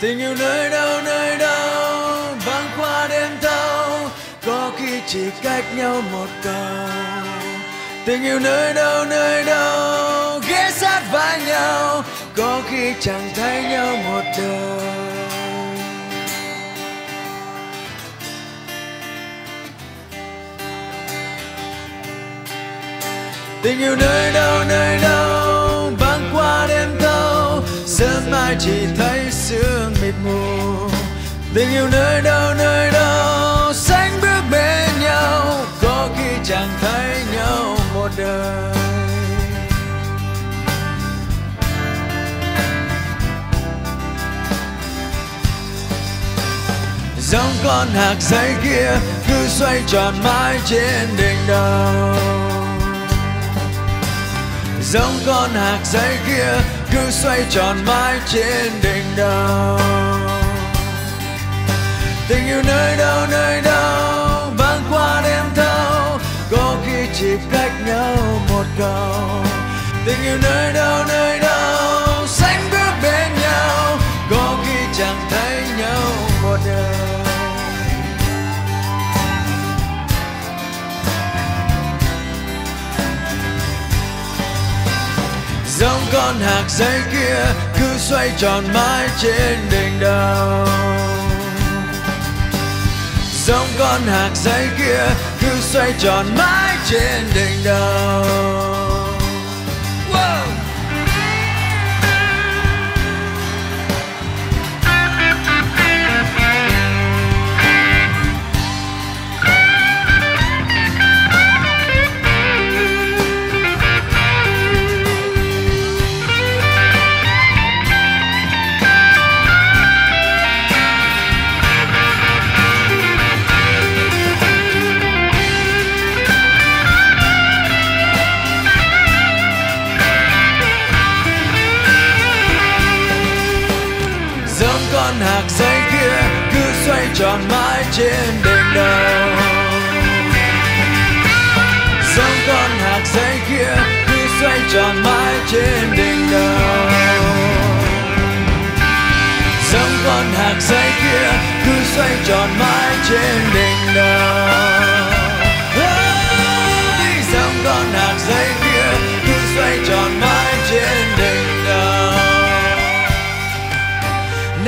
tình yêu nơi đâu nơi đâu băng qua đêm thâu, có khi chỉ cách nhau một cầu tình yêu nơi đâu nơi đâu, ghé sát vai nhau, có khi chẳng thấy nhau một đời. Tình yêu nơi đâu nơi đâu băng qua đêm thâu, sớm mai chỉ thấy sương mù tình yêu nơi đâu nơi đâu, sánh bước bên nhau, có khi chẳng thấy nhau một đời. Giống con hạt giấy kia, cứ xoay tròn mãi trên đỉnh đầu. Giống con hạt giấy kia, cứ xoay tròn mãi trên đỉnh đầu. Chỉ cách nhau một cầu. Tình yêu nơi đâu nơi đâu, sánh bước bên nhau, có khi chẳng thấy nhau một đời. Giống con hạt giấy kia cứ xoay tròn mãi trên đỉnh đầu giống con hạt giấy kia cứ xoay tròn mãi trên đỉnh đầu. Hạt giấy kia cứ xoay tròn mãi trên đỉnh đầu. Giống con hạt giấy kia cứ xoay tròn mãi trên đỉnh đầu. Giống con hạt giấy kia cứ xoay tròn mãi trên đỉnh đầu.